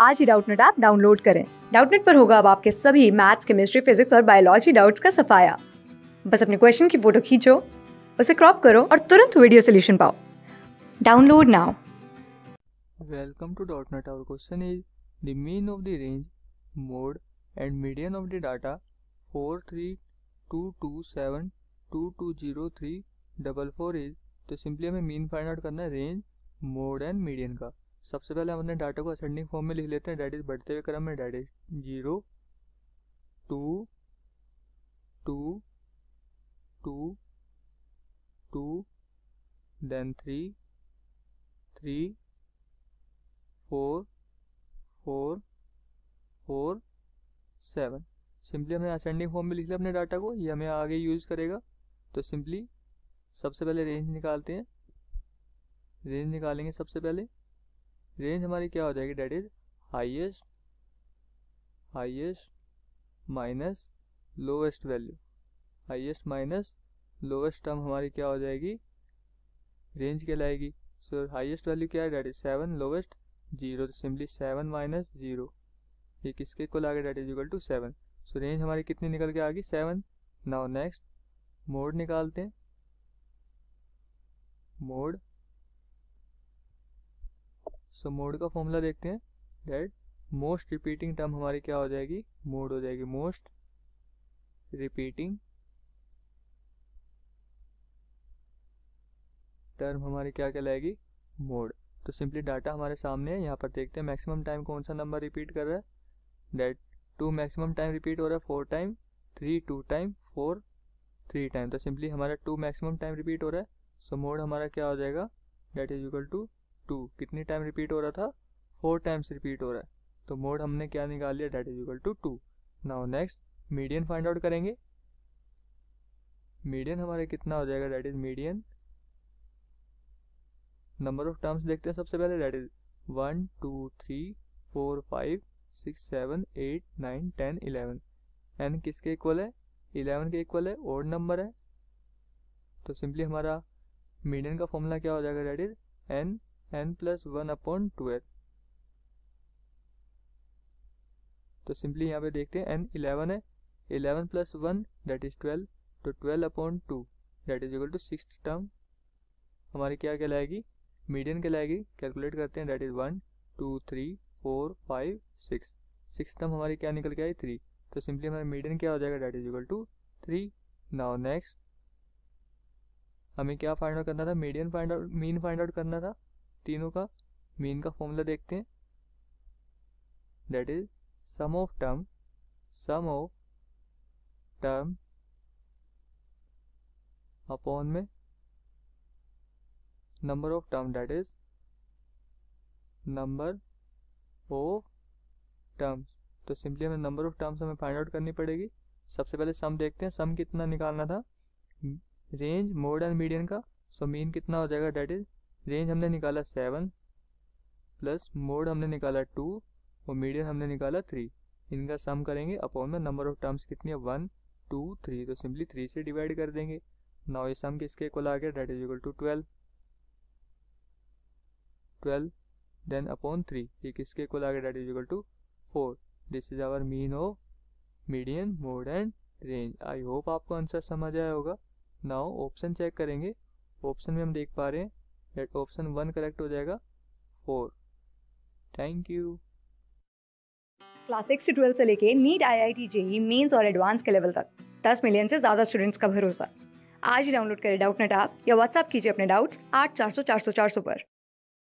आज ही Doubtnut app download करें। डाउटनेट पर होगा अब आपके सभी मैथ्स केमिस्ट्री फिजिक्स और बायोलॉजी डाउट्स का सफाया। बस अपने क्वेश्चन की फ़ोटो खींचो उसे क्रॉप करो और तुरंत वीडियो सोल्यूशन पाओ। Download now. Welcome to .NET. Our question is the mean of the range, mode and median of the data 43227220344 is तो सिंपली हमें मीन फाइंड आउट करना है रेंज मोड एंड मीडियन का। सबसे पहले हम अपने डाटा को असेंडिंग फॉर्म में लिख लेते हैं। डेट इज़ बढ़ते हुए क्रम में that is zero two two two two then three three four four four seven simply हमने असेंडिंग फॉर्म में लिख लिया अपने डाटा को। ये हमें आगे यूज़ करेगा। तो सिंपली सबसे पहले रेंज निकालते हैं। रेंज निकालेंगे सबसे पहले। रेंज हमारी क्या हो जाएगी that is highest highest minus lowest value highest minus lowest term हमारी क्या हो जाएगी रेंज कहलाएगी. सो हाइएस्ट वैल्यू क्या है? That is seven lowest zero तो सिंपली सेवन माइनस ज़ीरो ये किसके इक्वल आ गया? That is equal to seven so range हमारी कितनी निकल के आ गई? सेवन नाउ नेक्स्ट मोड निकालते हैं. मोड सो मोड का फॉर्मूला देखते हैं. डेट मोस्ट रिपीटिंग टर्म हमारी क्या हो जाएगी? मोड हो जाएगी मोस्ट रिपीटिंग टर्म हमारी क्या कहलाएगी? मोड तो सिंपली डाटा हमारे सामने है. यहाँ पर देखते हैं मैक्सिमम टाइम कौन सा नंबर रिपीट कर रहा है? That two maximum time repeat हो रहा है. Four time three two time four three time तो सिंपली हमारा टू मैक्सिमम टाइम रिपीट हो रहा है. सो मोड हमारा क्या हो जाएगा? That is equal to two कितनी टाइम रिपीट हो रहा था? फोर टाइम्स रिपीट हो रहा है। तो मोड हमने क्या निकाल लिया? That is equal to two now next median find out करेंगे। मीडियन हमारे कितना हो जाएगा? That is median number of terms देखते हैं सबसे पहले। That is one two three four five six seven eight nine ten eleven n किसके इक्वल है? इलेवन के इक्वल है। ओड नंबर है। तो सिंपली हमारा मीडियन का फॉर्मूला क्या हो जाएगा? That is n n plus one upon twelve तो सिंपली यहाँ पे देखते हैं एन इलेवन है eleven plus one that is twelve तो twelve upon two that is equal to six term हमारी क्या कहलाएगी? मीडियन कहलाएगी कैलकुलेट करते हैं that is one two three four five six six term हमारी क्या निकल के आई? थ्री तो सिंपली हमारा मीडियन क्या हो जाएगा? That is equal to three now next हमें क्या फाइंड आउट करना था? Median find out mean find out करना था? तीनों का मीन का फॉर्मूला देखते हैं। That is sum of term sum of term upon में number of term that is number of terms तो सिंपली हमें नंबर ऑफ़ टर्म्स हमें फाइंड आउट करनी पड़ेगी। सबसे पहले सम देखते हैं सम कितना निकालना था। रेंज मोड एंड मीडियन का सो so मीन कितना हो जाएगा डेट इज़ रेंज हमने निकाला सेवन प्लस मोड हमने निकाला टू और मीडियन हमने निकाला थ्री इनका सम करेंगे अपॉन में नंबर ऑफ़ टर्म्स कितनी है? वन टू थ्री तो सिंपली थ्री से डिवाइड कर देंगे. नाउ ये सम किसके इक्वल आ गया? That is equal to twelve twelve then upon three ये किसके इक्वल आ गया? That is equal to four this is our mean of median mode and range I hope आपको आंसर समझ आया होगा. नाउ ऑप्शन चेक करेंगे. ऑप्शन में हम देख पा रहे हैं डेट ऑप्शन वन करेक्ट हो जाएगा. Four thank you class six से ट्वेल्थ से लेके NEET I I T JEE mains और एडवांस के लेवल तक. दस मिलियन से ज़्यादा स्टूडेंट्स का भरोसा. आज ही डाउनलोड करें डाउट नेट आप या व्हाट्सअप कीजिए अपने डाउट्स आठ चार सौ चार सौ चार सौ पर.